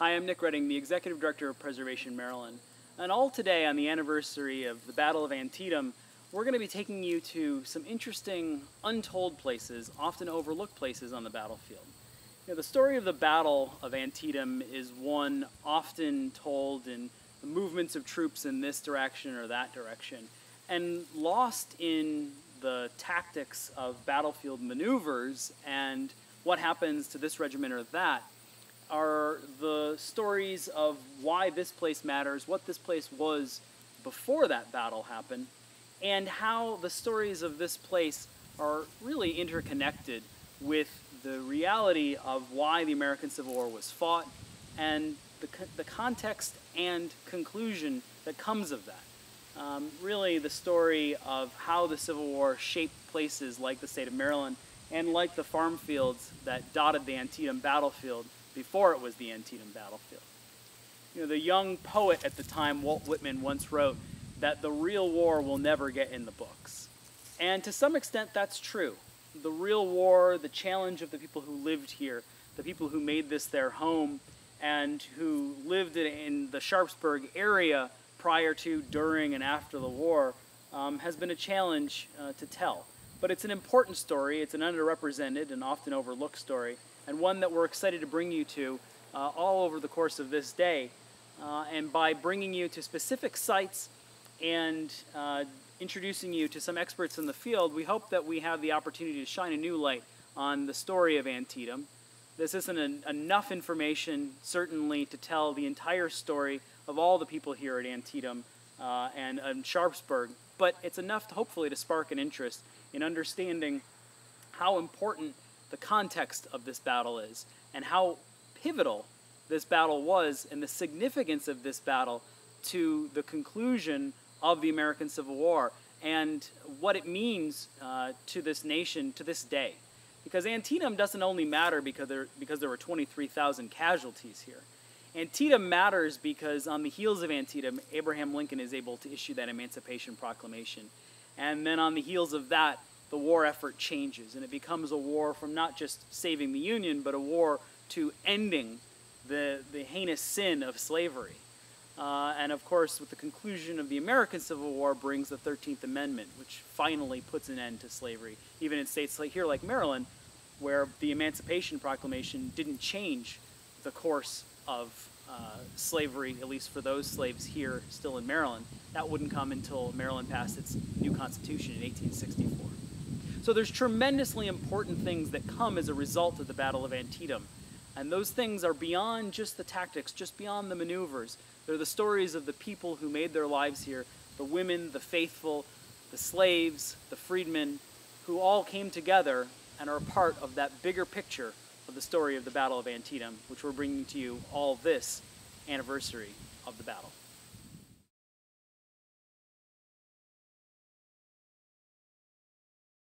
Hi, I'm Nick Redding, the Executive Director of Preservation Maryland. And all today on the anniversary of the Battle of Antietam, we're going to be taking you to some interesting, untold places, often overlooked places on the battlefield. You know, the story of the Battle of Antietam is one often told in the movements of troops in this direction or that direction, and lost in the tactics of battlefield maneuvers and what happens to this regiment or that are the stories of why this place matters, what this place was before that battle happened, and how the stories of this place are really interconnected with the reality of why the American Civil War was fought and the, the context and conclusion that comes of that. Um, really, the story of how the Civil War shaped places like the state of Maryland and like the farm fields that dotted the Antietam battlefield before it was the Antietam battlefield. You know, the young poet at the time, Walt Whitman, once wrote that the real war will never get in the books. And to some extent, that's true. The real war, the challenge of the people who lived here, the people who made this their home, and who lived in the Sharpsburg area prior to, during, and after the war, um, has been a challenge uh, to tell. But it's an important story, it's an underrepresented and often overlooked story, and one that we're excited to bring you to uh, all over the course of this day. Uh, and by bringing you to specific sites and uh, introducing you to some experts in the field, we hope that we have the opportunity to shine a new light on the story of Antietam. This isn't an, enough information, certainly, to tell the entire story of all the people here at Antietam uh, and, and Sharpsburg, but it's enough, to, hopefully, to spark an interest in understanding how important the context of this battle is and how pivotal this battle was and the significance of this battle to the conclusion of the American Civil War and what it means uh, to this nation to this day. Because Antietam doesn't only matter because there, because there were 23,000 casualties here. Antietam matters because on the heels of Antietam, Abraham Lincoln is able to issue that Emancipation Proclamation. And then on the heels of that, the war effort changes and it becomes a war from not just saving the Union, but a war to ending the, the heinous sin of slavery. Uh, and of course, with the conclusion of the American Civil War brings the 13th Amendment, which finally puts an end to slavery, even in states like here, like Maryland, where the Emancipation Proclamation didn't change the course of uh, slavery, at least for those slaves here still in Maryland. That wouldn't come until Maryland passed its new constitution in 1864. So there's tremendously important things that come as a result of the Battle of Antietam. And those things are beyond just the tactics, just beyond the maneuvers. They're the stories of the people who made their lives here, the women, the faithful, the slaves, the freedmen, who all came together and are a part of that bigger picture of the story of the Battle of Antietam, which we're bringing to you all this anniversary of the battle.